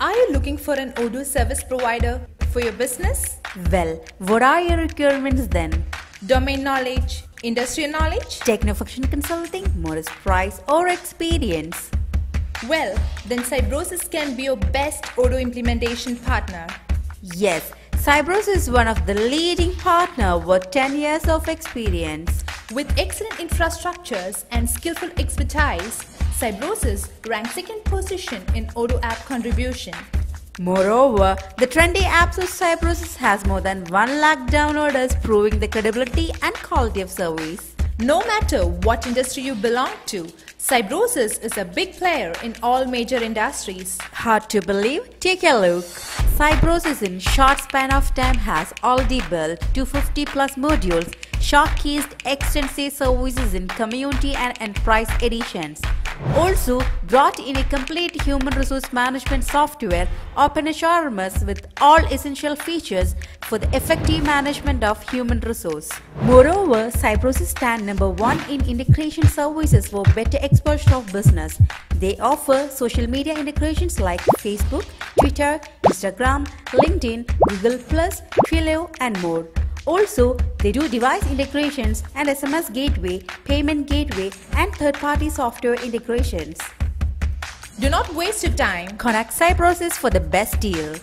Are you looking for an Odoo service provider for your business? Well, what are your requirements then? Domain knowledge, industry knowledge? Techno-function consulting, modest price or experience? Well, then Cybrosys can be your best Odoo implementation partner. Yes, Cybrosys is one of the leading partner with 10 years of experience. With excellent infrastructures and skillful expertise, Cybrosys ranks second position in Odoo app contribution. Moreover, the trendy apps of Cybrosys has more than 1 lakh downloaders proving the credibility and quality of service. No matter what industry you belong to, Cybrosys is a big player in all major industries. Hard to believe? Take a look. Cybrosys in short span of time has already built 250 plus modules, showcased extensive services in community and enterprise editions. Also brought in a complete human resource management software, OpenHRMS with all essential features for the effective management of human resource. Moreover, Cybrosys stand number one in integration services for better exposure of business. They offer social media integrations like Facebook, Twitter, Instagram, LinkedIn, Google+, Twilio and more. Also, they do device integrations and SMS gateway, payment gateway and third-party software integrations. Do not waste your time. Connect Cybrosys for the best deal.